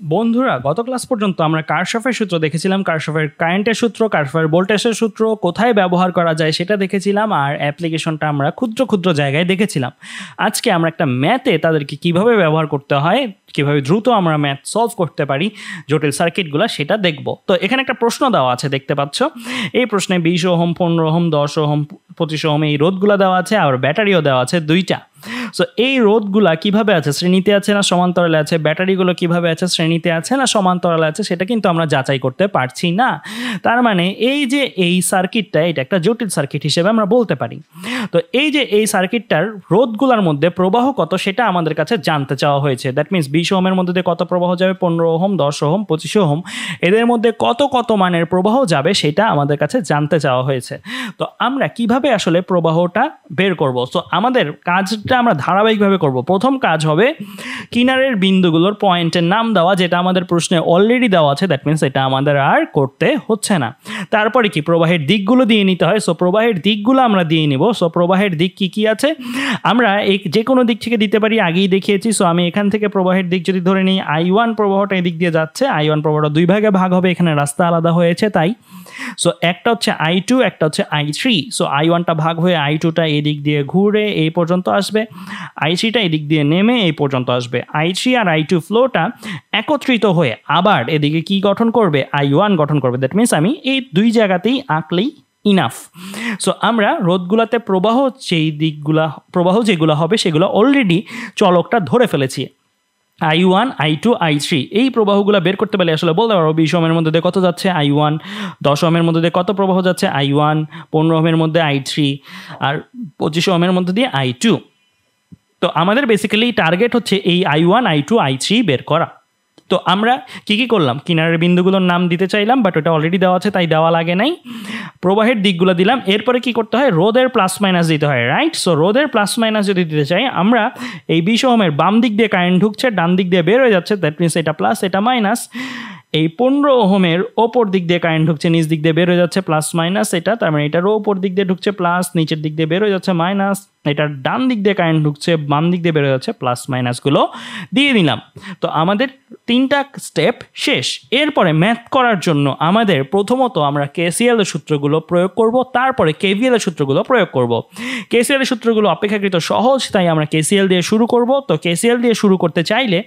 বন্ধুরা, গত ক্লাস পর্যন্ত আমরা কারশফের সূত্র দেখেছিলাম। কারশফের কারেন্টের সূত্র কারশফের ভোল্টেজের সূত্র, কোথায় ব্যবহার করা যায় সেটা দেখেছিলাম আর অ্যাপ্লিকেশনটা আমরা ক্ষুদ্র ক্ষুদ্র জায়গায় দেখেছিলাম। আজকে আমরা একটা ম্যাথে তাদেরকে কীভাবে ব্যবহার করতে হয় কীভাবে দ্রুত আমরা ম্যাথ সলভ করতে পারি, জটিল সার্কিটগুলো সেটা দেখব। তো এখানে একটা প্রশ্ন দেওয়া আছে, দেখতে পাচ্ছ? এই প্রশ্নে বিশ ওহম, পনেরো ওহম, দশ ওহম, পঁচিশ ওহম এই রোধগুলো দেওয়া আছে, আর ব্যাটারিও দেওয়া আছে দুইটা। সো এই রোধগুলা কীভাবে আছে, শ্রেণীতে আছে না সমান্তরালে আছে? ব্যাটারিগুলো কীভাবে আছে, শ্রেণীতে আছে না সমান্তরালে আছে? সেটা কিন্তু আমরা যাচাই করতে পারছি না। তার মানে এই যে এই সার্কিটটা এটা একটা জটিল সার্কিট হিসেবে আমরা বলতে পারি। তো এই যে এই সার্কিটটার রোধগুলোর মধ্যে প্রবাহ কত সেটা আমাদের কাছে জানতে চাওয়া হয়েছে। দ্যাট মিনস বিশ ওহমের মধ্যে দিয়ে কত প্রবাহ যাবে? পনেরো ওহম, দশ ওহম, পঁচিশ ওহম। এদের মধ্যে কত কত মানের প্রবাহ যাবে সেটা আমাদের কাছে জানতে চাওয়া হয়েছে। তো আমরা কীভাবে আসলে প্রবাহটা বের করব? সো আমাদের কাজটা আমরা ধারাবাহিকভাবে করব। প্রথম কাজ হবে কিনারের বিন্দুগুলোর পয়েন্টের নাম দেওয়া, যেটা আমাদের প্রশ্নে অলরেডি দেওয়া আছে। দ্যাট মিনস এটা আমাদের আর করতে হচ্ছে না। তারপরে কি? প্রবাহের দিকগুলো দিয়ে নিতে হয়। সো প্রবাহের দিকগুলো আমরা দিয়ে নিব। সো প্রবাহের দিক কি কি আছে? আমরা এই যে কোনো দিক থেকে দিতে পারি, আগেই দেখিয়েছি। সো আমি এখান থেকে প্রবাহের দিক যদি ধরে নিই আই ওয়ান প্রবাহটা এদিক দিয়ে যাচ্ছে। আই ওয়ান প্রবাহটা দুই ভাগে ভাগ হবে, এখানে রাস্তা আলাদা হয়েছে, তাই। সো একটা হচ্ছে আই টু একটা হচ্ছে আই থ্রি সো আই ওয়ানটা ভাগ হয়ে আই টুটা এদিক দিয়ে ঘুরে এই পর্যন্ত আসবে। আই থ্রিটা এদিক দিয়ে নেমে এই পর্যন্ত আসবে। আই থ্রি আর আই টু ফ্লোটা একত্রিত হয়ে আবার এদিকে কি গঠন করবে? আই ওয়ান গঠন করবে। দ্যাট মিনস আমি এই দুই জায়গাতেই আঁকলেই ইনাফ সো আমরা রোদগুলাতে প্রবাহ যেই দিকগুলা, প্রবাহ যেগুলো হবে সেগুলো অলরেডি চলকটা ধরে ফেলেছি। I one, I two, I three, এই প্রবাহগুলো বের করতে পারলে আসলে বলতে পারো বিশ ওমের মধ্যে দিয়ে কত যাচ্ছে? আই ওয়ান, দশ ওমের মধ্যে দিয়ে কত প্রবাহ যাচ্ছে? আই ওয়ান, পনেরো ওমের মধ্যে আই থ্রি, আর পঁচিশ ওমের মধ্যে দিয়ে আই টু। তো আমাদের বেসিক্যালি টার্গেট হচ্ছে এই I one, I two, I three বের করা। তো আমরা কি কি করলাম? কিনারের বিন্দুগুলোর নাম দিতে চাইলাম বাট ওটা অলরেডি দেওয়া আছে, তাই দেওয়া লাগে নাই। প্রবাহের দিকগুলো দিলাম, এরপরে কি করতে হয়? রোদের প্লাস মাইনাস দিতে হয় রাইট সো রোদের প্লাস মাইনাস যদি দিতে চাই, আমরা এই বিশ বাম দিক দিয়ে কারেন্ট ঢুকছে ডান দিক দিয়ে বের হয়ে যাচ্ছে দ্যাট মিনস এটা প্লাস এটা মাইনাস এই পনেরো ওহমের ওপর দিক দিয়ে কারেন্ট ঢুকছে, নিচ দিক দিয়ে বের হয়ে যাচ্ছে প্লাস মাইনাস এটা, তার মানে এটারও ওপর দিক দিয়ে ঢুকছে প্লাস নিচের দিক দিয়ে বের হয়ে যাচ্ছে মাইনাস এটার ডান দিক দিয়ে কারেন্ট ঢুকছে, বাম দিক দিয়ে বের হয়ে যাচ্ছে প্লাস মাইনাসগুলো দিয়ে দিলাম। তো আমাদের তিনটা স্টেপ শেষ। এরপরে ম্যাথ করার জন্য আমাদের প্রথমত আমরা কেসিএল এর সূত্রগুলো প্রয়োগ করব, তারপরে কেভিএল এর সূত্রগুলো প্রয়োগ করব। কেসিএল এর সূত্রগুলো অপেক্ষাকৃত সহজ, তাই আমরা কেসিএল দিয়ে শুরু করব। তো কেসিএল দিয়ে শুরু করতে চাইলে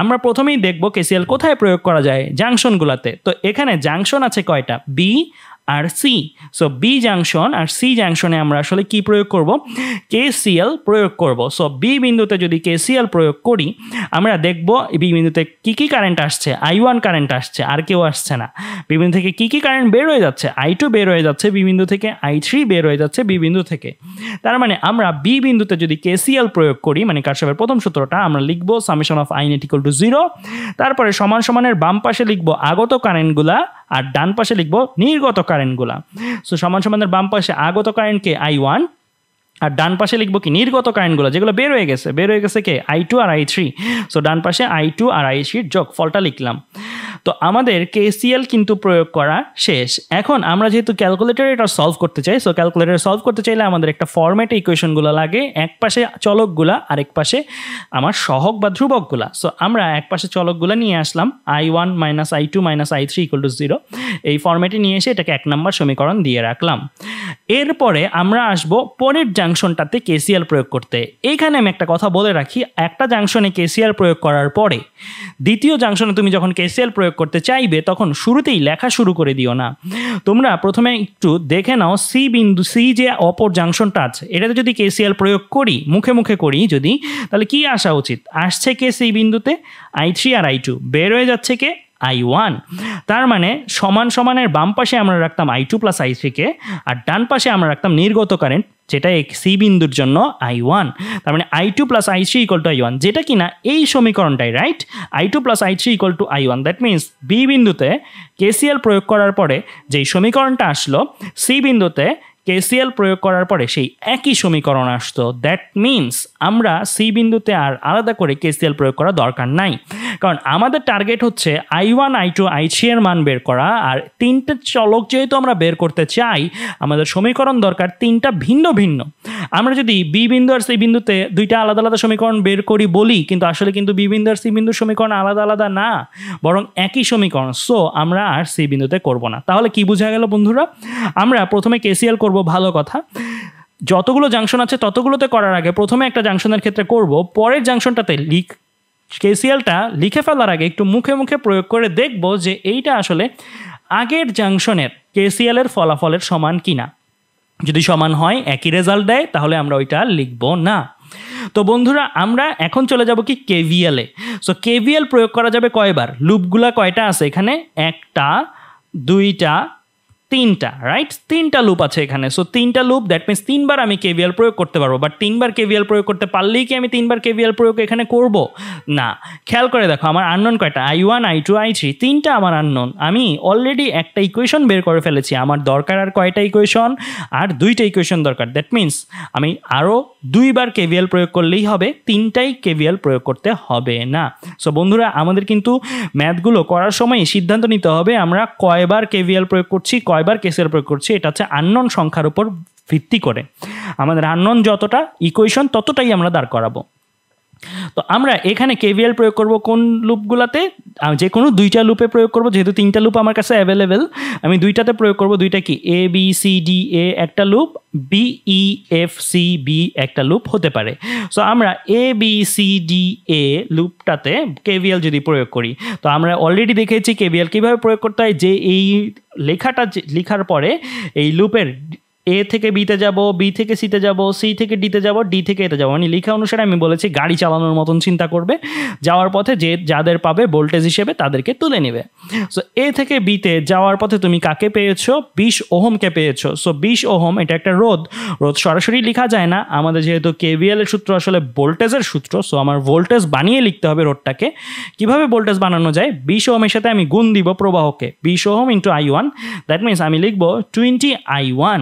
আমরা প্রথমেই দেখব কেসিএল কোথায় প্রয়োগ করা যায়। জাংশনগুলোতে। তো এখানে জাংশন আছে কয়টা? বি আর সি। সো বি জাংশন আর সি জাংশনে আমরা আসলে কি প্রয়োগ করব? কেসিএল প্রয়োগ করব। সো বি বিন্দুতে যদি কেসিএল প্রয়োগ করি, আমরা দেখব বি বিন্দুতে কি কি কারেন্ট আসছে? আই ওয়ান কারেন্ট আসছে, আর কেউ আসছে না। বি বিন্দু থেকে কি কি কারেন্ট বের হয়ে যাচ্ছে? আই টু বের হয়ে যাচ্ছে বি বিন্দু থেকে আই থ্রি বের হয়ে যাচ্ছে বি বিন্দু থেকে। তার মানে আমরা বি বিন্দুতে যদি কেসিএল প্রয়োগ করি মানে কারসবের প্রথম সূত্রটা, আমরা লিখব summation of I net equal to zero তারপরে সমান সমানের বাম পাশে লিখব আগত কারেন্টগুলা আর ডান পাশে লিখব নির্গত কারেন্টগুলা সো সমান সমানের বাম পাশে আগত কারেন্টকে আই ওয়ান আর ডান পাশে লিখব কি? নির্গত কারেন্টগুলো, যেগুলো বের হয়ে গেছে। বের হয়ে গেছে কে? আই টু আর আই থ্রি সো ডান পাশে আই টু আর আই থ্রির যোগ, ফলটা লিখলাম। তো আমাদের কেসিএল কিন্তু প্রয়োগ করা শেষ। এখন আমরা যেহেতু ক্যালকুলেটারে এটা সলভ করতে চাই সো ক্যালকুলেটারে সলভ করতে চাইলে আমাদের একটা ফর্মেটে ইকুয়েশনগুলো লাগে। এক পাশে চলকগুলা, আরেক পাশে আমার সহক বা ধ্রুবকগুলা। সো আমরা এক পাশে চলকগুলো নিয়ে আসলাম। I one minus I two minus I three equal to zero এই ফর্মেটে নিয়ে এসে এটাকে এক নম্বর সমীকরণ দিয়ে রাখলাম। এরপরে আমরা আসব পরের জাংশনটাতে কেসিএল প্রয়োগ করতে। এইখানে আমি একটা কথা বলে রাখি, একটা জাংশনে কেসিএল প্রয়োগ করার পরে দ্বিতীয় জাংশনে তুমি যখন কেসিএল প্রয়োগ করতে চাইবে, তখন শুরুতেই লেখা শুরু করে দিও না। তোমরা প্রথমে একটু দেখে নাও সি বিন্দু সি যে অপর জাংশনটা আছে, এটাতে যদি কেসিএল প্রয়োগ করি, মুখে মুখে করি যদি, তাহলে কি আসা উচিত? আসছে কে সি বিন্দুতে? আই থ্রি আর আই টু বের হয়ে যাচ্ছে কে? আই ওয়ান তার মানে সমান সমানের বাম পাশে আমরা রাখতাম আই টু প্লাস আই থ্রিকে আর ডান পাশে আমরা রাখতাম নির্গত কারেন্ট, যেটা এক সি বিন্দুর জন্য আই ওয়ান তার মানে I two plus I three equal to I one যেটা কিনা এই সমীকরণটাই right I two plus I three equal to I one that means B বিন্দুতে কেসিএল প্রয়োগ করার পরে যেই সমীকরণটা আসলো সি বিন্দুতে কেসিএল প্রয়োগ করার পরে সেই একই সমীকরণ আসতো। দ্যাট মিনস আমরা সি বিন্দুতে আর আলাদা করে কেসিএল প্রয়োগ করা দরকার নাই। কারণ আমাদের টার্গেট হচ্ছে I one I two I three এর মান বের করা আর তিনটে চলক যেহেতু আমরা বের করতে চাই, আমাদের সমীকরণ দরকার তিনটা ভিন্ন ভিন্ন। আমরা যদি বি বিন্দু আর সি বিন্দুতে দুইটা আলাদা আলাদা সমীকরণ বের করি বলি, কিন্তু আসলে কিন্তু বি বিন্দু আর সি বিন্দুর সমীকরণ আলাদা আলাদা না, বরং একই সমীকরণ। সো আমরা আর সি বিন্দুতে করব না। তাহলে কি বোঝা গেল বন্ধুরা? আমরা প্রথমে কেসিএল করব, ভালো কথা। যতগুলো জাংশন আছে ততগুলোতে করার আগে প্রথমে একটা জাংশনের ক্ষেত্রে করব, পরের জাংশনটাতে লিখ কেসিএলটা লিখে ফেলার আগে একটু মুখে মুখে প্রয়োগ করে দেখব যে এইটা আসলে আগের জাংশনের কেসিএলের ফলাফলের সমান কিনা। যদি সমান হয়, একই রেজাল্ট দেয়, তাহলে আমরা ওইটা লিখব না। তো বন্ধুরা, আমরা এখন চলে যাব কি কেভিএলে সো কেভিএল প্রয়োগ করা যাবে কয়বার? লুপগুলা কয়টা আছে এখানে? একটা, দুইটা তিনটা রাইট তিনটা লুপ আছে এখানে। সো তিনটা লুপ দ্যাট মিনস তিনবার আমি কেভিএল প্রয়োগ করতে পারব। বাট তিনবার কেভিএল প্রয়োগ করতে পারলেই কি আমি তিনবার কেভিএল প্রয়োগ এখানে করব? না। খেয়াল করে দেখো, আমার আননোন কয়টা? I one I two I three তিনটা আমার আননোন আমি অলরেডি একটা ইকুয়েশন বের করে ফেলেছি। আমার দরকার আর কয়টা ইকুয়েশন আর দুইটা ইকুয়েশন দরকার। দ্যাট মিনস আমি আরও দুইবার কেভিএল প্রয়োগ করলেই হবে, তিনটাই কেভিএল প্রয়োগ করতে হবে না। সো বন্ধুরা, আমাদের কিন্তু ম্যাথগুলো করার সময় সিদ্ধান্ত নিতে হবে, আমরা কয়বার কেভিএল প্রয়োগ করছি কয়বার কেসের প্রয়োগ করছি, এটা হচ্ছে আননন সংখ্যার উপর ভিত্তি করে। আমাদের আননন যতটা ইকুয়েশন ততটাই আমরা দাঁড় করাবো। তো আমরা এখানে কেভিএল প্রয়োগ করব কোন লুপগুলোতে? যে কোনো দুইটা লুপে প্রয়োগ করব, যেহেতু তিনটা লুপ আমার কাছে অ্যাভেলেবেল আমি দুইটাতে প্রয়োগ করব। দুইটা কি? A B C D A একটা loop B E F C B একটা লুপ হতে পারে। সো আমরা A B C D A লুপটাতে KVL যদি প্রয়োগ করি, তো আমরা অলরেডি দেখেছি কেভিএল কীভাবে প্রয়োগ করতে হয়? যে এই লেখাটা লেখার পরে এই লুপের এ থেকে বিতে যাব বি থেকে সিতে যাব সি থেকে ডিতে যাব ডি থেকে এতে যাব। মানে লেখা অনুসারে আমি বলেছি গাড়ি চালানোর মতন চিন্তা করবে। যাওয়ার পথে যে যাদের পাবে ভোল্টেজ হিসেবে তাদেরকে তুলে নেবে। সো এ থেকে বিতে যাওয়ার পথে তুমি কাকে পেয়েছ? বিশ ওহমকে পেয়েছ। সো বিশ ওহম, এটা একটা রোদ রোদ সরাসরি লেখা যায় না। আমাদের যেহেতু কেভিএল এর সূত্র আসলে ভোল্টেজের সূত্র সো আমার ভোল্টেজ বানিয়ে লিখতে হবে রোডটাকে কীভাবে ভোল্টেজ বানানো যায়? বিশ ওহমের সাথে আমি গুণ দিব প্রবাহকে। বিশ ohm into I one that means আমি লিখব টোয়েন্টি আই ওয়ান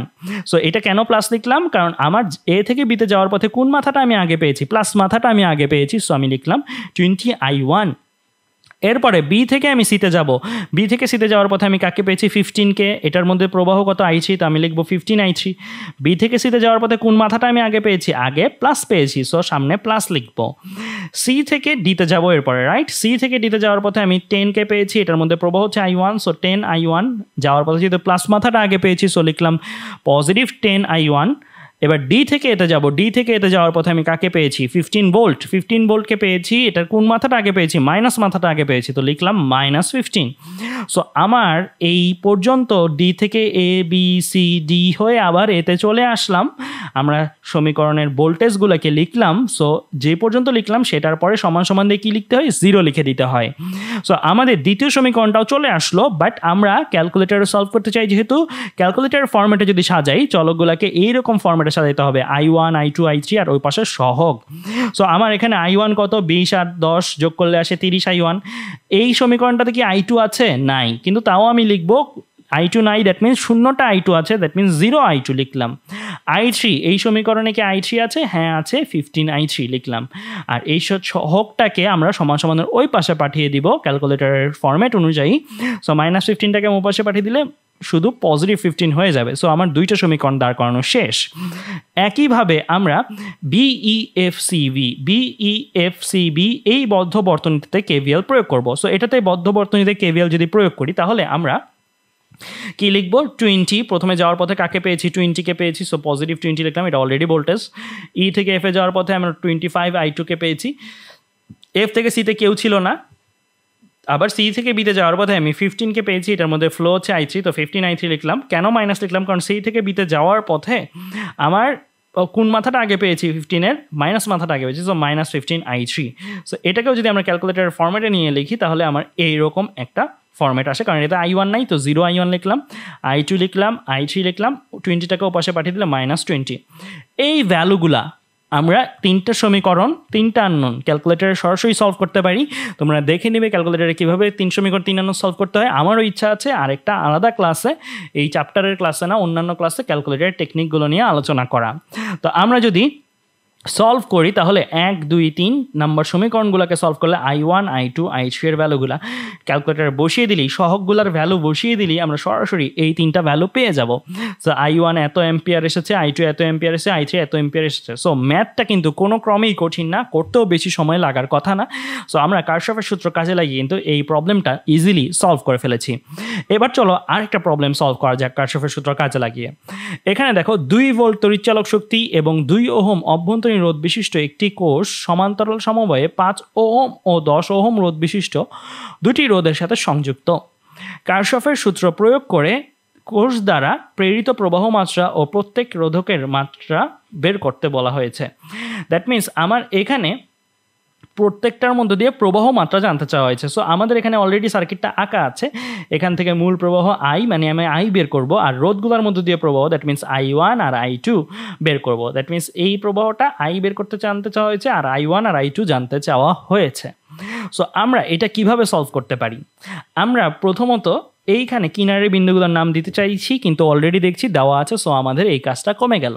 সো এটা কেন প্লাস লিখলাম? কারণ আমার এ থেকে বিতে যাওয়ার পথে কোন মাথাটা আমি আগে পেয়েছি? প্লাস মাথাটা আমি আগে পেয়েছি সো আমি লিখলাম টোয়েন্টি আই ওয়ান এরপরে বি থেকে আমি সিতে যাব। বি থেকে সিতে যাওয়ার পথে আমি কাকে পেয়েছি? ফিফটিনকে এটার মধ্যে প্রবাহ কত আইছি তো আমি লিখব ফিফটিন আইছি বি থেকে সিতে যাওয়ার পথে কোন মাথাটা আমি আগে পেয়েছি? আগে প্লাস পেয়েছি সো সামনে প্লাস লিখব। সি থেকে ডিতে যাব এরপরে রাইট সি থেকে ডিতে যাওয়ার পথে আমি টেনকে পেয়েছি, এটার মধ্যে প্রবাহ হচ্ছে I one so ten I one যাওয়ার পথে যেহেতু প্লাস মাথাটা আগে পেয়েছি সো লিখলাম পজিটিভ টেন আই ওয়ান এবার ডি থেকে এতে যাব। ডি থেকে এতে যাওয়ার পথে আমি কাকে পেয়েছি? ফিফটিন ভোল্ট ফিফটিন ভোল্টকে পেয়েছি, এটার কোন মাথাটা আগে পেয়েছি? মাইনাস মাথাটা আগে পেয়েছি, তো লিখলাম মাইনাস ফিফটিন সো আমার এই পর্যন্ত ডি থেকে এ বি সি ডি হয়ে আবার এতে চলে আসলাম। আমরা সমীকরণের ভোল্টেজগুলোকে লিখলাম। সো যে পর্যন্ত লিখলাম, সেটার পরে সমান সমান দিয়ে কী লিখতে হয়? জিরো লিখে দিতে হয়। সো আমাদের দ্বিতীয় সমীকরণটাও চলে আসলো বাট আমরা ক্যালকুলেটারে সলভ করতে চাই যেহেতু ক্যালকুলেটার ফর্মেটে যদি সাজাই, চলকগুলোকে এইরকম ফর্মেটে সাথে সাজাইতে হবে। I one I two I three আর ওই পাশে সহগ। সো আমার এখানে আই ওয়ান কত? বিশ আর দশ যোগ করলে আসে তিরিশ আই ওয়ান এই সমীকরণটাতে কি আই টু আছে? নাই। কিন্তু তাও আমি লিখব আই টু নাই দ্যাট মিনস শূন্যটা আই টু আছে that means zero I two লিখলাম। আই থ্রি এই সমীকরণে কি আই থ্রি আছে? হ্যাঁ আছে। ফিফটিন আই থ্রি লিখলাম। আর এই সহকটাকে আমরা সমান সমানের ওই পাশে পাঠিয়ে দিব ক্যালকুলেটারের ফর্ম্যাট অনুযায়ী। সো মাইনাস ফিফটিনটাকে ওই পাশে পাঠিয়ে দিলে শুধু পজিটিভ ফিফটিন হয়ে যাবে। সো আমার দুইটা সমীকরণ দাঁড় করানো শেষ। একইভাবে আমরা বিইএফসিবি বিইএফসিবি এই বদ্ধ বর্তনীতে কেভিএল প্রয়োগ করব। সো এটাতে বদ্ধ বর্তনীতে কেভিএল যদি প্রয়োগ করি, তাহলে আমরা কি লিখব? টোয়েন্টি প্রথমে যাওয়ার পথে কাকে পেয়েছি? টোয়েন্টিকে পেয়েছি। সো পজিটিভ টোয়েন্টি লিখলাম, এটা অলরেডি ভোল্টেজ ই থেকে এফে যাওয়ার পথে আমরা টোয়েন্টি ফাইভ আই টুকে পেয়েছি। এফ থেকে সিতে কেউ ছিল না। আবার সি থেকে বিতে যাওয়ার পথে আমি ফিফটিনকে পেয়েছি, এটার মধ্যে ফ্লো হচ্ছে আই থ্রি তো ফিফটিন আই থ্রি লিখলাম। কেন মাইনাস লিখলাম? কারণ সি থেকে বিতে যাওয়ার পথে আমার কোন মাথাটা আগে পেয়েছি ফিফটিনের মাইনাস মাথাটা আগে পেয়েছি so minus fifteen I three so এটাকেও যদি আমরা ক্যালকুলেটারের ফর্মেটে নিয়ে লিখি, তাহলে আমার এইরকম একটা ফর্মেট আসে। কারণ এটা আই ওয়ান নাই, তো জিরো আই ওয়ান লিখলাম। আই টু লিখলাম আই থ্রি লিখলাম টোয়েন্টিটাকেও পাশে পাঠিয়ে দিলাম মাইনাস টোয়েন্টি এই ভ্যালুগুলা আমরা তিনটা সমীকরণ, তিনটা আননোন ক্যালকুলেটারে সরাসরি সলভ করতে পারি। তোমরা দেখে নেবে ক্যালকুলেটারে কীভাবে তিন সমীকরণ, তিন আনন সলভ করতে হয়। আমারও ইচ্ছা আছে, আরেকটা আলাদা ক্লাসে এই চ্যাপ্টারের ক্লাসে না, অন্যান্য ক্লাসে ক্যালকুলেটারের টেকনিকগুলো নিয়ে আলোচনা করা। তো আমরা যদি সলভ করি, তাহলে এক, দুই, তিন নাম্বার সমীকরণগুলোকে সলভ করলে I one I two I three এর ভ্যালুগুলো ক্যালকুলেটারে বসিয়ে দিলেই, সহগগুলোর ভ্যালু বসিয়ে দিলেই আমরা সরাসরি এই তিনটা ভ্যালু পেয়ে যাব। সো আই ওয়ান এত এম্পিয়ার এসেছে আই টু এত এম্পিয়ার এসেছে আই থ্রি এত এম্পিয়ার এসেছে। সো ম্যাথটা কিন্তু কোনো ক্রমেই কঠিন না, করতেও বেশি সময় লাগার কথা না। সো আমরা কারশফের সূত্র কাজে লাগিয়ে কিন্তু এই প্রবলেমটা ইজিলি সলভ করে ফেলেছি। এবার চলো আরেকটা প্রবলেম সলভ করা যাক কারশফের সূত্র কাজে লাগিয়ে। এখানে দেখো, দুই ভোল্ট তড়িৎচালক শক্তি এবং দুই ওহম অভ্যন্তরীণ রোধ বিশিষ্ট একটি কোষ সমান্তরাল সমবায়ে পাঁচ ওহম ও দশ ওহম রোধ বিশিষ্ট দুটি রোধের সাথে সংযুক্ত। কারশফের সূত্র প্রয়োগ করে কোষ দ্বারা প্রেরিত প্রবাহ মাত্রা ও প্রত্যেক রোধকের মাত্রা বের করতে বলা হয়েছে। দ্যাট মিন্স আমার এখানে প্রত্যেকটার মধ্যে দিয়ে প্রবাহ মাত্রা জানতে চাওয়া হয়েছে। সো আমাদের এখানে অলরেডি সার্কিটটা আঁকা আছে। এখান থেকে মূল প্রবাহ আই মানে আমি আই বের করব, আর রোধগুলোর মধ্যে দিয়ে প্রবাহ দ্যাট মিন্স আই ওয়ান আর আই টু বের করব। দ্যাট মিন্স এই প্রবাহটা আই বের করতে জানতে চাওয়া হয়েছে, আর আই ওয়ান আর আই টু জানতে চাওয়া হয়েছে। সো আমরা এটা কীভাবে সলভ করতে পারি? আমরা প্রথমত এইখানে কিনারের বিন্দুগুলোর নাম দিতে চাইছি, কিন্তু অলরেডি দেখছি দেওয়া আছে সো আমাদের এই কাজটা কমে গেল।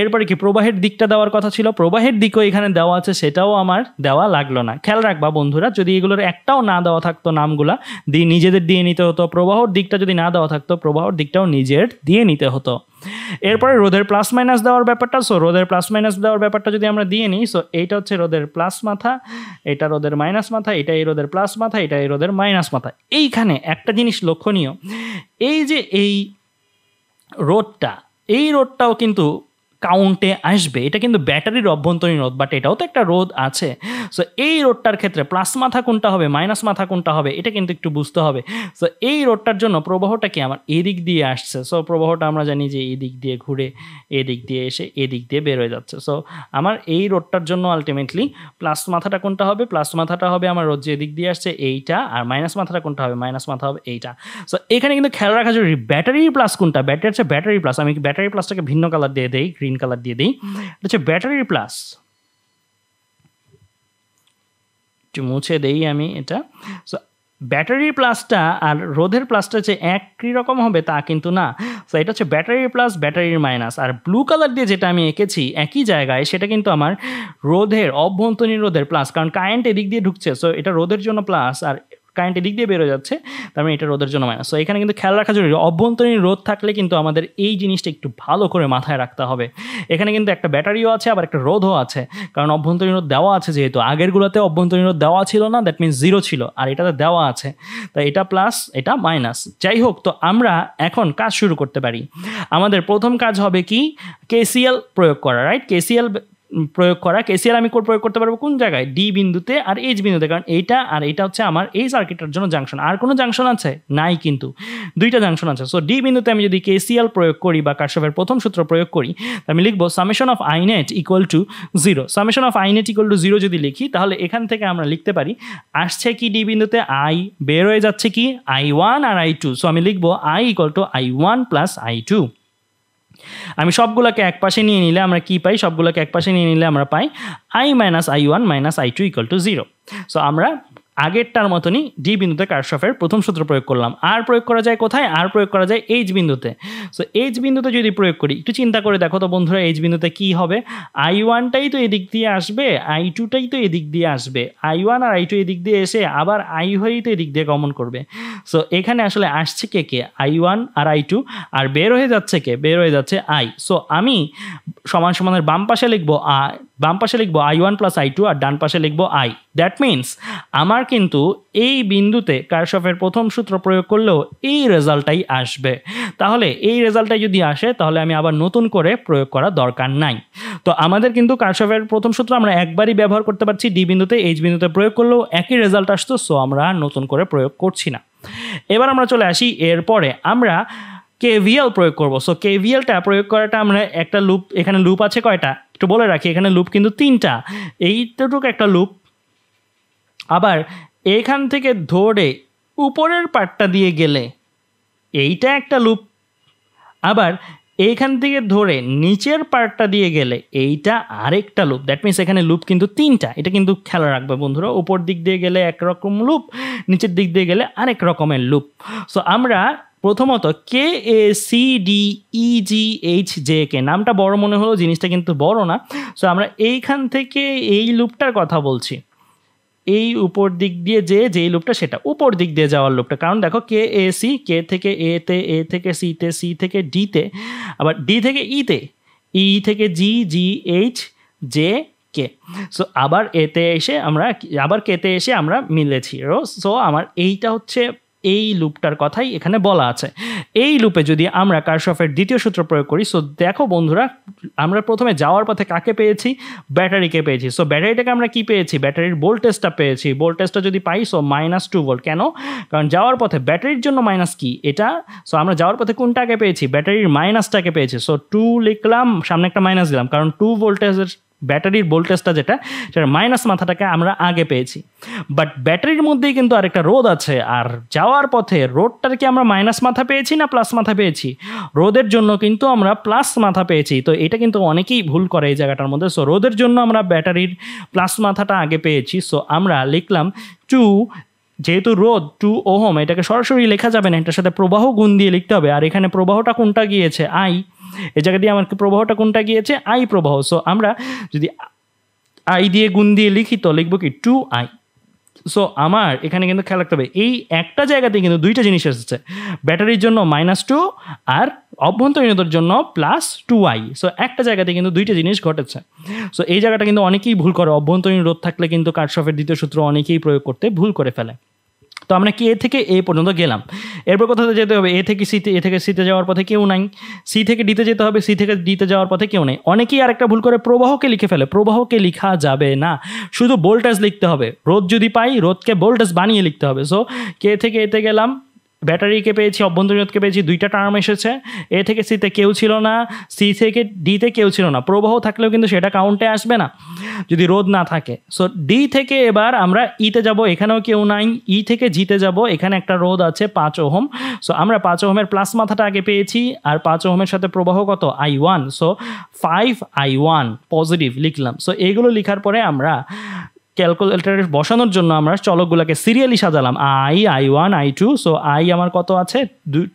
এরপরে কি প্রবাহের দিকটা দেওয়ার কথা ছিল? প্রবাহের দিকও এখানে দেওয়া আছে, সেটাও আমার দেওয়া লাগল না। খেয়াল রাখবা বন্ধুরা, যদি এগুলোর একটাও না দেওয়া থাকতো নামগুলা দিয়ে নিজেদের দিয়ে নিতে হতো। প্রবাহর দিকটা যদি না দেওয়া থাকতো, প্রবাহর দিকটাও নিজের দিয়ে নিতে হতো। এরপরে রোদের প্লাস মাইনাস দেওয়ার ব্যাপারটা সো রোদের প্লাস মাইনাস দেওয়ার ব্যাপারটা যদি আমরা দিয়ে নিই সো এইটা হচ্ছে রোদের প্লাস মাথা, এটা রোদের মাইনাস মাথা এটা এই রোদের প্লাস মাথা এটা এই রোদের মাইনাস মাথা। এইখানে একটা জিনিস লক্ষণীয়, এই যে এই রোদটা এই রোদটাও কিন্তু কাউন্টে আসবে। এটা কিন্তু ব্যাটারির অভ্যন্তরীণ রোধ বাট এটাও তো একটা রোধ আছে। সো এই রোডটার ক্ষেত্রে প্লাস মাথা কোনটা হবে মাইনাস মাথা কোনটা হবে, এটা কিন্তু একটু বুঝতে হবে। সো এই রোডটার জন্য প্রবাহটা কি আমার এদিক দিয়ে আসছে? সো প্রবাহটা আমরা জানি যে এই দিক দিয়ে ঘুরে, এদিক দিয়ে এসে এদিক দিয়ে বের হয়ে যাচ্ছে। সো আমার এই রোডটার জন্য আলটিমেটলি প্লাস মাথাটা কোনটা হবে? প্লাস মাথাটা হবে আমার রোদ যে এদিক দিয়ে আসছে, এইটা, আর মাইনাস মাথাটা কোনটা হবে? মাইনাস মাথা হবে এইটা। সো এখানে কিন্তু খেয়াল রাখা জরুরি ব্যাটারি প্লাস কোনটা? ব্যাটারি হচ্ছে ব্যাটারি প্লাস আমি ব্যাটারি প্লাসটাকে ভিন্ন কালার দিয়ে দেই গ্রিন কালার দিয়ে দিই। এটা হচ্ছে ব্যাটারি প্লাস একটু মুছে দেই আমি এটা। সো ব্যাটারি প্লাসটা আর রোধের প্লাসটা যে একই রকম হবে তা কিন্তু না। সো এটা হচ্ছে ব্যাটারি প্লাস ব্যাটারির মাইনাস আর ব্লু কালার দিয়ে যেটা আমি এঁকেছি একই জায়গায়, সেটা কিন্তু আমার রোধের, অভ্যন্তরীণ রোধের প্লাস কারণ কারেন্ট এদিক দিয়ে ঢুকছে সো এটা রোধের জন্য প্লাস আর কারেন্ট এদিক দিয়ে বেরো যাচ্ছে, তার মানে এটা রোদের জন্য মাইনাস সো এখানে কিন্তু খেয়াল রাখা জরুরি, অভ্যন্তরীণ রোদ থাকলে কিন্তু আমাদের এই জিনিসটা একটু ভালো করে মাথায় রাখতে হবে। এখানে কিন্তু একটা ব্যাটারিও আছে, আবার একটা রোধও আছে, কারণ অভ্যন্তরীণ রোদ দেওয়া আছে যেহেতু। আগেরগুলোতে অভ্যন্তরীণ রোধ দেওয়া ছিল না দ্যাট মিনস জিরো ছিল, আর এটাতে দেওয়া আছে। তো এটা প্লাস এটা মাইনাস যাই হোক, তো আমরা এখন কাজ শুরু করতে পারি। আমাদের প্রথম কাজ হবে কি? কেসিএল প্রয়োগ করা রাইট কেসিএল প্রয়োগ করা কেসিআর আমি কোড প্রয়োগ করতে পারব কোন জায়গায়? ডি বিন্দুতে আর এইচ বিন্দুতে, কারণ এইটা আর এটা হচ্ছে আমার এই সার্কিটের জন্য জাংশন আর কোনো জাংশন আছে? নাই কিন্তু। দুইটা জাংশন আছে। সো ডি বিন্দুতে আমি যদি কেসিএল প্রয়োগ করি বা কার্শফের প্রথম সূত্র প্রয়োগ করি আমি লিখব summation of I net equal to zero summation of I net equal to zero যদি লিখি, তাহলে এখান থেকে আমরা লিখতে পারি, আসছে কি ডি বিন্দুতে? আই বের হয়ে যাচ্ছে কি? আই ওয়ান আর আই টু সো আমি লিখব I equal to I one plus I two আমি সবগুলোকে এক পাশে নিয়ে নিলে আমরা কি পাই? সবগুলোকে এক পাশে নিয়ে নিলে আমরা পাই I minus I one minus I two equal to zero so আমরা আগেরটার মতনই ডি বিন্দুতে কারশফের প্রথম সূত্র প্রয়োগ করলাম। আর প্রয়োগ করা যায় কোথায়? আর প্রয়োগ করা যায় এইচ বিন্দুতে। সো এইচ বিন্দুতে যদি প্রয়োগ করি, একটু চিন্তা করে দেখো তো বন্ধুরা এইচ বিন্দুতে কী হবে? আই ওয়ানটাই তো এদিক দিয়ে আসবে আই টুটাই তো এদিক দিয়ে আসবে। আই ওয়ান আর আই টু এদিক দিয়ে এসে আবার আই হয়েই তো এদিক দিয়ে গমন করবে। সো এখানে আসলে আসছে কে কে? আই ওয়ান আর আই টু আর বের হয়ে যাচ্ছে কে? বের হয়ে যাচ্ছে আই সো আমি সমান সমানের বাম পাশে লিখব আই বাম পাশে লিখব I one plus I two আর ডান পাশে লিখব আই দ্যাট মিন্স আমার কিন্তু এই বিন্দুতে কারশফের প্রথম সূত্র প্রয়োগ করলেও এই রেজাল্টটাই আসবে। তাহলে এই রেজাল্টটাই যদি আসে, তাহলে আমি আবার নতুন করে প্রয়োগ করা দরকার নাই। তো আমাদের কিন্তু কারশফের প্রথম সূত্র আমরা একবারই ব্যবহার করতে পারছি, ডি বিন্দুতে, এইচ বিন্দুতে প্রয়োগ করলেও একই রেজাল্ট আসতো, সো আমরা নতুন করে প্রয়োগ করছি না। এবার আমরা চলে আসি, এরপরে আমরা কেভিএল প্রয়োগ করব। সো কেভিএলটা প্রয়োগ করাটা আমরা একটা লুপ, এখানে লুপ আছে কয়টা? একটু বলে রাখি, এখানে লুপ কিন্তু তিনটা। এইটুকু একটা লুপ আবার এখান থেকে ধরে উপরের পার্টটা দিয়ে গেলে এইটা একটা লুপ আবার এইখান থেকে ধরে নিচের পার্টটা দিয়ে গেলে এইটা আরেকটা লুপ দ্যাট মিনস এখানে লুপ কিন্তু তিনটা। এটা কিন্তু খেলা রাখবে বন্ধুরা। উপর দিক দিয়ে গেলে একরকম লুপ নিচের দিক দিয়ে গেলে আরেক রকমের লুপ সো আমরা প্রথমত কে A C D E G H J K নামটা বড় মনে হলো জিনিসটা কিন্তু বড় না। সো আমরা এইখান থেকে এই লুপটার কথা বলছি। এই উপর দিক দিয়ে যে যেই লুপটা সেটা। উপর দিক দিয়ে যাওয়ার লুপটা। কারণ দেখো কে এ সি কে থেকে এ তে এ থেকে সি তে সি থেকে ডিতে আবার ডি থেকে ই তে ই থেকে G G H J K so আবার এতে এসে আমরা আবার কেতে এসে আমরা মিলেছি। সো আমার এইটা হচ্ছে এই লুপটার কথাই এখানে বলা আছে। এই লুপে যদি আমরা কারশফের দ্বিতীয় সূত্র প্রয়োগ করি সো দেখো বন্ধুরা, আমরা প্রথমে যাওয়ার পথে কাকে পেয়েছি? ব্যাটারিকে পেয়েছি। সো ব্যাটারিটাকে আমরা কি পেয়েছি? ব্যাটারির ভোল্টেজটা পেয়েছি। ভোল্টেজটা যদি পাই সো মাইনাস টু ভোল্ট কেন? কারণ যাওয়ার পথে ব্যাটারির জন্য মাইনাস কি? এটা সো আমরা যাওয়ার পথে কোনটাকে পেয়েছি? ব্যাটারির মাইনাসটাকে পেয়েছি। সো টু লিখলাম, সামনে একটা মাইনাস দিলাম। কারণ টু ভোল্টেজের ব্যাটারির ভোল্টেজটা যেটা, সেটা মাইনাস মাথাটাকে আমরা আগে পেয়েছি। বাট ব্যাটারির মধ্যেই কিন্তু আরেকটা রোদ আছে, আর যাওয়ার পথে রোদটার কি আমরা মাইনাস মাথা পেয়েছি না প্লাস মাথা পেয়েছি? রোদের জন্য কিন্তু আমরা প্লাস মাথা পেয়েছি। তো এটা কিন্তু অনেকেই ভুল করে এই জায়গাটার মধ্যে। সো রোদের জন্য আমরা ব্যাটারির প্লাস মাথাটা আগে পেয়েছি। সো আমরা লিখলাম টু যেহেতু রোদ, টু ওহম, এটাকে সরাসরি লেখা যাবে না, এটার সাথে প্রবাহ গুণ দিয়ে লিখতে হবে। আর এখানে প্রবাহটা কোনটা গিয়েছে? আই। এ জায়গা দিয়ে আমাকে প্রবাহটা কোনটা গিয়েছে? আই প্রবাহ। সো আমরা যদি আই দিয়ে গুণ দিয়ে লিখি, তো লিখব কি? Two I. সো আমার এখানে কিন্তু খেয়াল রাখতে হবে। এই একটা জায়গাতেই কিন্তু দুইটা জিনিস এসেছে। ব্যাটারির জন্য মাইনাস টু আর অভ্যন্তরীণতার জন্য প্লাস টু আই সো একটা জায়গাতে কিন্তু দুইটা জিনিস ঘটেছে। সো এই জায়গাটা কিন্তু অনেকেই ভুল করে। অভ্যন্তরীণ রোধ থাকলে কিন্তু কার্সফের দ্বিতীয় সূত্র অনেকেই প্রয়োগ করতে ভুল করে ফেলে। তো আমরা কি এ থেকে এ পর্যন্ত গেলাম? এরপর কোথাতে যেতে হবে, এ থেকে সিতে এ থেকে সিতে যাওয়ার পথে কেউ নাই। সি থেকে ডিতে যেতে হবে, সি থেকে ডিতে যাওয়ার পথে কেউ নেই। অনেকেই আরেকটা ভুল করে, প্রবাহকে লিখে ফেলে। প্রবাহকে লিখা যাবে না। শুধু বোল্টাস লিখতে হবে। রোদ যদি পাই রোদকে বোল্টাস বানিয়ে লিখতে হবে। সো কে থেকে এতে গেলাম? ব্যাটারিকে পেয়েছি, অভ্যন্তরীণকে পেয়েছি, দুইটা টার্ম এসেছে। এ থেকে সিতে কেউ ছিল না সি থেকে ডিতে কেউ ছিল না। প্রবাহ থাকলেও কিন্তু সেটা কাউন্টে আসবে না, যদি রোদ না থাকে। সো ডি থেকে এবার আমরা ইতে যাব, এখানেও কেউ নাই। ই থেকে জিতে যাব, এখানে একটা রোদ আছে, পাঁচ ওহম। সো আমরা পাঁচ ওহমের প্লাস মাথাটা আগে পেয়েছি, আর পাঁচ ওহমের সাথে প্রবাহ কত? I one so five I one positive লিখলাম। সো এগুলো লিখার পরে আমরা ক্যালকুলেটারে বসানোর জন্য আমরা চলকগুলোকে serially সাজালাম। I I one I two so I আমার কত আছে?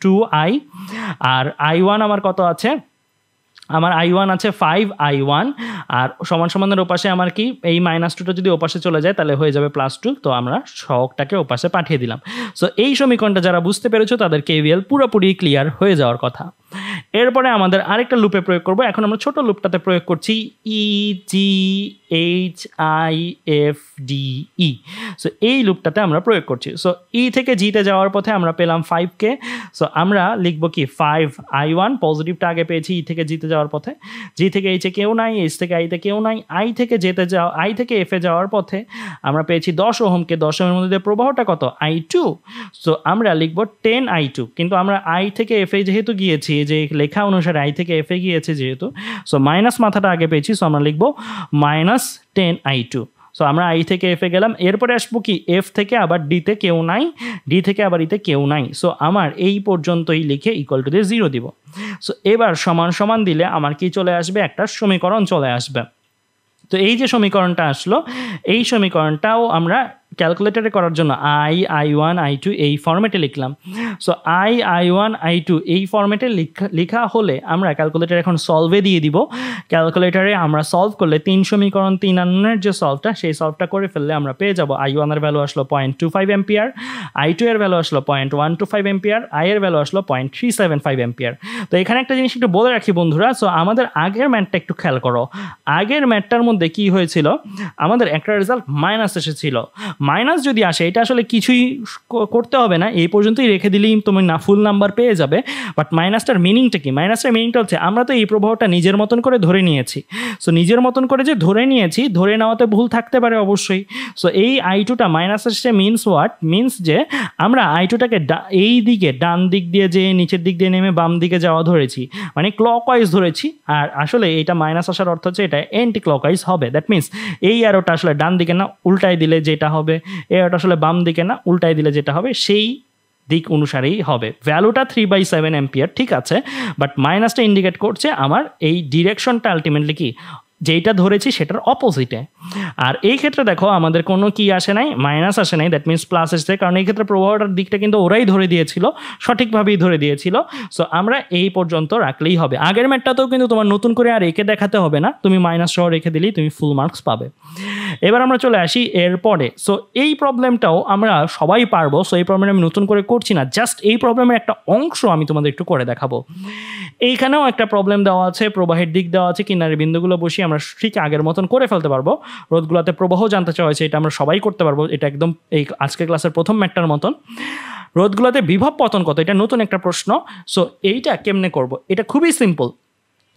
টু আই আর আই ওয়ান আমার কত আছে? আমার আই ওয়ান আছে ফাইভ আই ওয়ান আর সমান সমানের ওপাশে আমার কি? এই মাইনাস টুটা যদি ওপাশে চলে যায়, তাহলে হয়ে যাবে প্লাস টু তো আমরা শখটাকে ওপাশে পাঠিয়ে দিলাম। সো এই সমীকরণটা যারা বুঝতে পেরেছ, তাদের কেভিএল পুরোপুরি ক্লিয়ার হয়ে যাওয়ার কথা। এরপরে আমাদের আরেকটা লুপে প্রয়োগ করব। এখন আমরা ছোট লুপটাতে প্রয়োগ করছি E G H I F D E so এই লুপটাতে আমরা প্রয়োগ করছি। সো ই থেকে জিতে যাওয়ার পথে আমরা পেলাম ফাইভকে সো আমরা লিখব কি ফাইভ আই ওয়ান পজিটিভটা আগে পেয়েছি ই থেকে জিতে যাওয়ার পথে। জি থেকে এইচে কেউ নাই এইচ থেকে আইতে কেউ নাই। আই থেকে যেতে যাওয়া আই থেকে এফে যাওয়ার পথে আমরা পেয়েছি দশ ওহমকে। দশ ওহমের মধ্যে প্রবাহটা কত? আই টু সো আমরা লিখব টেন আই টু কিন্তু আমরা আই থেকে এফে যেহেতু গিয়েছি যে লেখা অনুসারে আই থেকে এফে গিয়েছে যেহেতু সো মাইনাস মাথাটা আগে পেয়েছি সো আমরা লিখব minus ten I two so আমরা আই থেকে এফে গেলাম, এরপরে আসব কি, এফ থেকে আবার ডিতে কেউ নাই ডি থেকে আবার ইতে কেউ নাই সো আমার এই পর্যন্তই লিখে ইকুয়াল টু দিয়ে জিরো দিব। সো এবার সমান সমান দিলে আমার কি চলে আসবে, একটা সমীকরণ চলে আসবে। তো এই যে সমীকরণটা আসলো, এই সমীকরণটাও আমরা ক্যালকুলেটারে করার জন্য I I one I two এই ফর্মেটে লিখলাম। So I I one I two এই ফর্মেটে লেখা হলে আমরা ক্যালকুলেটার এখন সলভে দিয়ে দিব। ক্যালকুলেটারে আমরা সলভ করলে তিন সমীকরণ তিন আনের যে সলভটা সেই সলভটা করে ফেললে আমরা পেয়ে যাব। আই ওয়ানের ভ্যালু আসলো point two five ampere I two এর ভ্যালু আসলো point one two five ampere I এর ভ্যালু আসলো point three seven five ampere তো এখানে একটা জিনিস একটু বলে রাখি বন্ধুরা সো আমাদের আগের ম্যাটটা একটু খেয়াল করো। আগের ম্যাটটার মধ্যে কি হয়েছিল? আমাদের একটা রেজাল্ট মাইনাস এসেছিল। মাইনাস যদি আসে, এটা আসলে কিছুই করতে হবে না। এই পর্যন্তই রেখে দিলেই তুমি না ফুল নাম্বার পেয়ে যাবে। বাট মাইনাসটার মিনিংটা কি? মাইনাসটার মিনিংটা হচ্ছে, আমরা তো এই প্রভাবটা নিজের মতন করে ধরে নিয়েছি। সো নিজের মতন করে যে ধরে নিয়েছি, ধরে নেওয়াতে ভুল থাকতে পারে অবশ্যই। সো এই আই টুটা মাইনাস আসছে মিনস হোয়াট মিনস যে, আমরা আই টুটাকে এই দিকে, ডান দিক দিয়ে যে, নিচের দিক দিয়ে নেমে বাম দিকে যাওয়া ধরেছি। মানে ক্লক ওয়াইজ ধরেছি। আর আসলে এইটা মাইনাস আসার অর্থ হচ্ছে, এটা এন্টি ক্লক ওয়াইজ হবে। দ্যাট মিনস এই অ্যারোটা আসলে ডান দিকে না উল্টাই দিলে যেটা হবে এটা আসলে বাম দিকে না, উল্টায় দিলে যেটা হবে, সেই দিক অনুসারেই হবে। ভ্যালুটা থ্রি বাই সেভেন এম্পিয়ার ঠিক আছে? বাট মাইনাসটা ইন্ডিকেট করছে আমার এই ডিরেকশনটা আলটিমেটলি কি? যেইটা ধরেছি সেটার অপোজিটে আর এই ক্ষেত্রে দেখো, আমাদের কোনো কি আসে নাই? মাইনাস আসে নাই দ্যাট মিনস প্লাস এসছে কারণ এই ক্ষেত্রে প্রবাহটার দিকটা কিন্তু ওরাই ধরে দিয়েছিল, সঠিকভাবেই ধরে দিয়েছিল। সো আমরা এই পর্যন্ত রাখলেই হবে। আগের ম্যাটটাতেও কিন্তু তোমার নতুন করে আর একে দেখাতে হবে না। তুমি মাইনাস সহ রেখে দিলেই তুমি ফুল মার্কস পাবে। এবার আমরা চলে আসি এরপরে সো এই প্রবলেমটাও আমরা সবাই পারব। সো এই প্রবলেম আমি নতুন করে করছি না। জাস্ট এই প্রবলেমের একটা অংশ আমি তোমাদের একটু করে দেখাবো। এইখানেও একটা প্রবলেম দেওয়া আছে, প্রবাহের দিক দেওয়া আছে কিনারে বিন্দুগুলো বসিয়ে আমরা ঠিক আগের মতন করে ফেলতে পারব। রোদগুলোতে প্রবাহ জানতে চাওয়া হয়েছে, এটা আমরা সবাই করতে পারব। এটা একদম এই আজকের ক্লাসের প্রথম ম্যাটটার মতন। রোদগুলোতে বিভব পতন কত? এটা নতুন একটা প্রশ্ন। সো এইটা কেমনে করব? এটা খুবই সিম্পল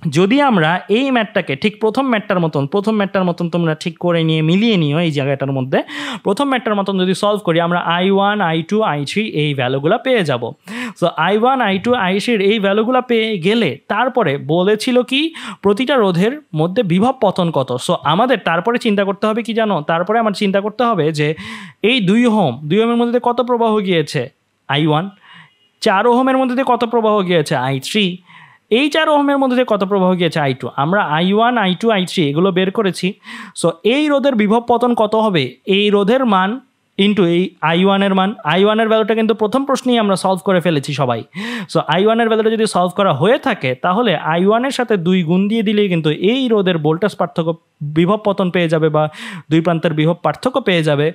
যদি আমরা এই ম্যাটটাকে ঠিক প্রথম ম্যাটটার মতন, প্রথম ম্যাটটার মতন তোমরা ঠিক করে নিয়ে, মিলিয়ে নিও এই জায়গাটার মধ্যে, প্রথম ম্যাটটার মতন যদি সলভ করি, আমরা I one I two I three এই ভ্যালুগুলো পেয়ে যাব। So I one I two I থ্রির এই ভ্যালুগুলো পেয়ে গেলে তারপরে বলেছিল কি, প্রতিটা রোধের মধ্যে বিভব পতন কত? সো আমাদের তারপরে চিন্তা করতে হবে কি জানো? তারপরে আমার চিন্তা করতে হবে যে এই দুই হোম দুই হোমের মধ্যে কত প্রবাহ গিয়েছে? আই ওয়ান চার ওহমের মধ্যে কত প্রবাহ গিয়েছে? আই থ্রি এই চার ওহমের মধ্যে কত প্রবাহ গিয়েছে? আই টু আমরা I one I two I three এগুলো বের করেছি। সো এই রোধের বিভব পতন কত হবে? এই রোধের মান ইন্টু এই আই ওয়ানের মান। আই ওয়ানের ভ্যালুটা কিন্তু প্রথম প্রশ্নেই আমরা সলভ করে ফেলেছি সবাই। সো আই ওয়ানের ভ্যালুটা যদি সলভ করা হয়ে থাকে, তাহলে আই ওয়ানের সাথে দুই গুণ দিয়ে দিলেই কিন্তু এই রোধের ভোল্টেজ পার্থক্য বিভব পতন পেয়ে যাবে বা দুই প্রান্তের বিভব পার্থক্য পেয়ে যাবে।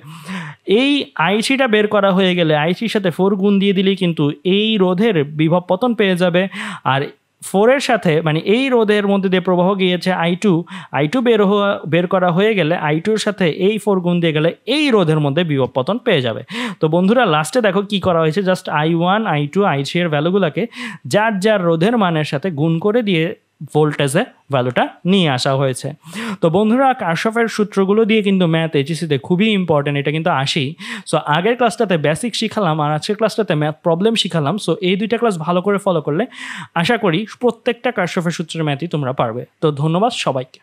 এই আইসিটা বের করা হয়ে গেলে আইসির সাথে ফোর গুণ দিয়ে দিলেই কিন্তু এই রোধের বিভব পতন পেয়ে যাবে। আর ফোরের সাথে মানে এই রোধের মধ্যে দিয়ে প্রবাহ গিয়েছে আই টু আই টু বের হওয়া, বের করা হয়ে গেলে আই টুর সাথে এই ফোর গুণ দিয়ে গেলে এই রোধের মধ্যে বিভব পতন পেয়ে যাবে। তো বন্ধুরা লাস্টে দেখো কি করা হয়েছে just I one I two I three এর ভ্যালুগুলোকে যার যার রোধের মানের সাথে গুণ করে দিয়ে ভোল্টেজে ভ্যালুটা নিয়ে আসা হয়েছে। তো বন্ধুরা, কার্শফের সূত্রগুলো দিয়ে কিন্তু ম্যাথ এইচএসিতে খুবই ইম্পর্টেন্ট এটা কিন্তু আসি সো আগের ক্লাসটাতে বেসিক শিখালাম আর আজকের ক্লাসটাতে ম্যাথ প্রবলেম শিখালাম। সো এই দুইটা ক্লাস ভালো করে ফলো করলে আশা করি প্রত্যেকটা কার্শফের সূত্রের ম্যাথই তোমরা পারবে। তো ধন্যবাদ সবাইকে।